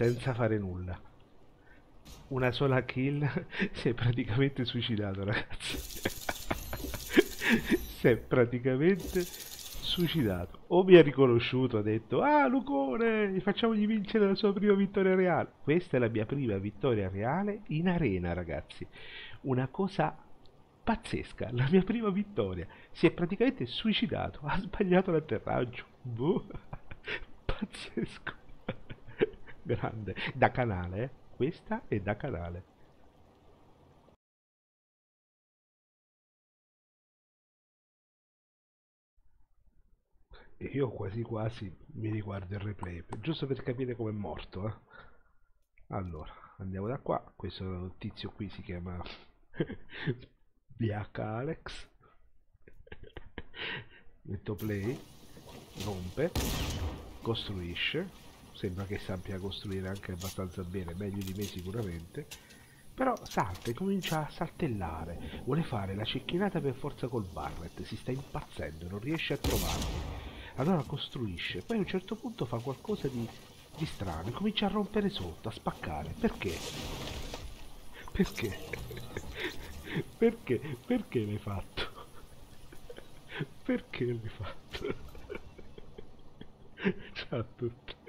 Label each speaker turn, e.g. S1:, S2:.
S1: senza fare nulla. Una sola kill si è praticamente suicidato, ragazzi. si è praticamente suicidato. O mi ha riconosciuto, ha detto, ah Lucone, facciamogli vincere la sua prima vittoria reale. Questa è la mia prima vittoria reale in arena, ragazzi. Una cosa pazzesca, la mia prima vittoria. Si è praticamente suicidato, ha sbagliato l'atterraggio. Boh. Pazzesco. Grande. Da canale, eh? Questa è da canale. E io quasi quasi mi riguardo il replay, giusto per capire come è morto. Eh? Allora, andiamo da qua. Questo tizio qui si chiama BH Alex. Metto play, rompe, costruisce. Sembra che sappia costruire anche abbastanza bene, meglio di me sicuramente. Però salta e comincia a saltellare. Vuole fare la cecchinata per forza col Barret. Si sta impazzendo, non riesce a trovarli allora costruisce, poi a un certo punto fa qualcosa di, di strano, comincia a rompere sotto, a spaccare. Perché? Perché? Perché? Perché l'hai fatto? Perché l'hai fatto? Ciao a tutti.